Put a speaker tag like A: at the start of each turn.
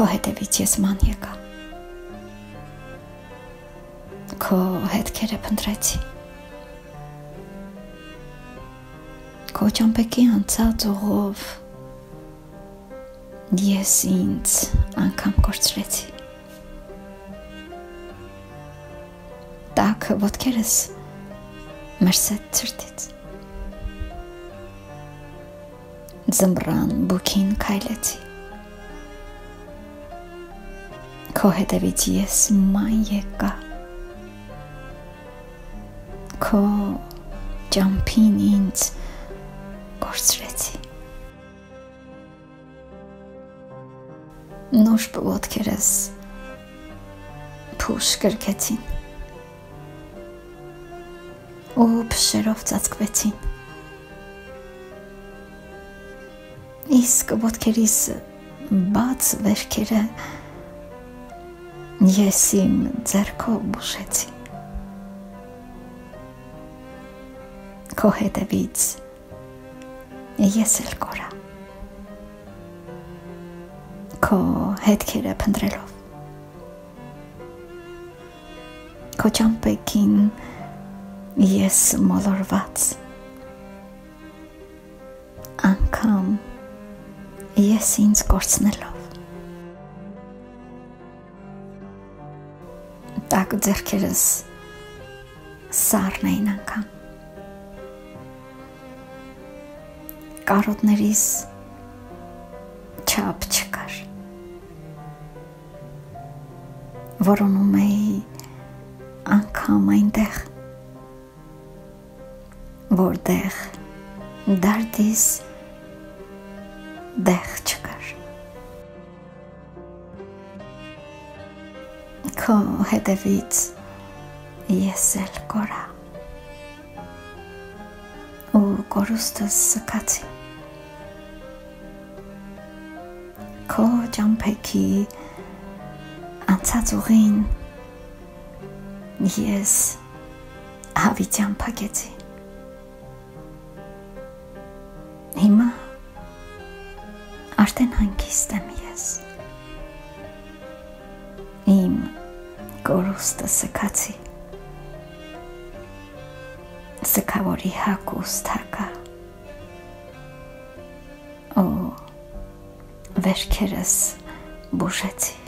A: քո հետևից ես ման եկա քո հետքերը փնտրեցի քո ճամփեկի անցած ուղով ես ինձ անգամ կորցրեցի տակ ոտքերս մրսետ ծրտից զմրան բուքին քայլեցի քո հետևից ես ման եկա քո ճամփին ինձ կորցրեցի նոշ ոտքերս փուշ կրկեցին ու փշերով ծածկվեցին իսկ ոտքերիս բաց վերքերը ես իմ ձեռքով բուժեցի քո հետևից ես էլ կորա քո հետքերը փնտրելով քո ճամպեքին ես մոլորված անգամ ես ինձ կորցնելով տակ ձեռքերս սառն էին անգամ կարոտներիս չափ չկար որոնում էի անգամ այնտեղ որտեղ դարդիս դեղ չկար։ Քո հետևից ես էլ կորա։ Ու կորուստս սկացի։ Քո ճամփեքի անցած ուղին ես հավիտյան փակեցի։ Հիմա արդեն հանգիստ եմ ես։ im gorusta sekaci. Sekawori haku staka. O, weszkieres burzeci.